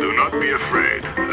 Do not be afraid.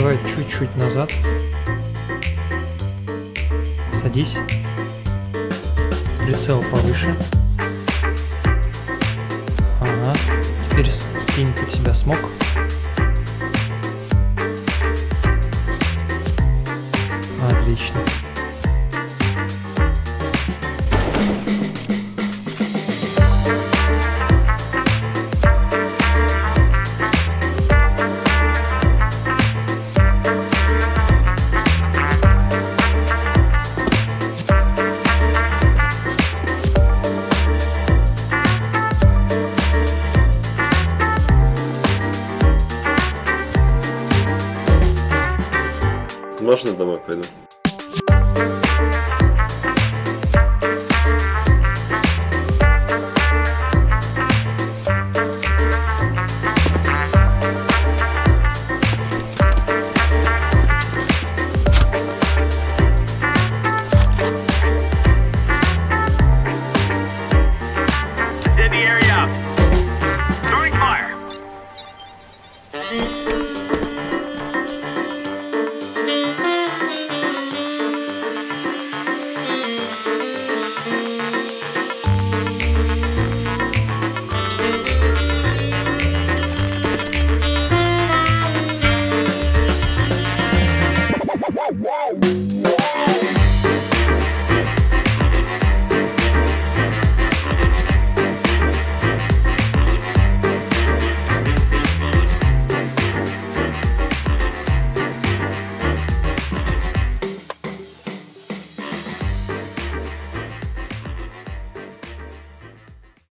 Давай чуть-чуть назад. Садись. Прицел повыше. Ага. Теперь скинь под себя смог. Отлично. Можно домой пойду?